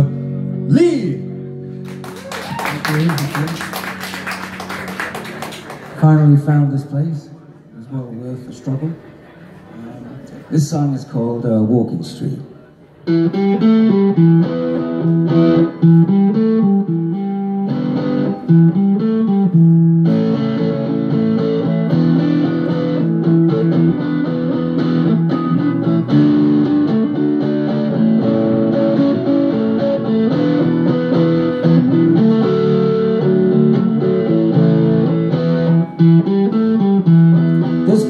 Lee. Finally found this place. It was well worth the struggle. This song is called uh, Walking Street.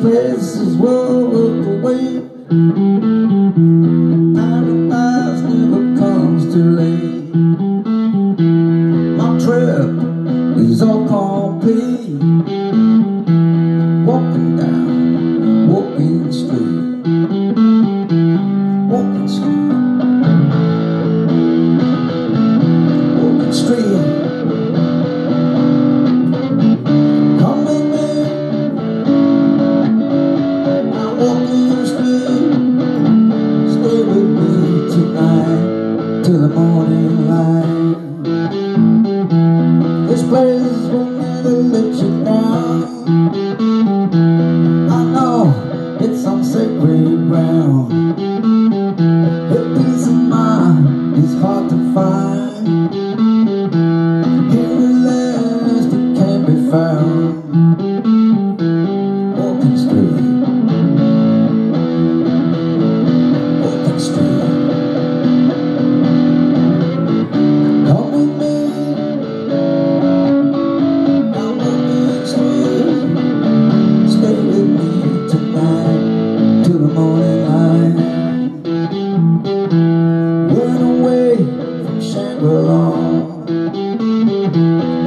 This place is well worth the wait. Paradise never comes too late. My trip is all. This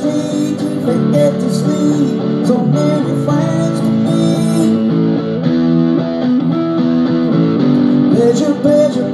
street, forget to sleep. So many friends to meet. Pleasure, pleasure,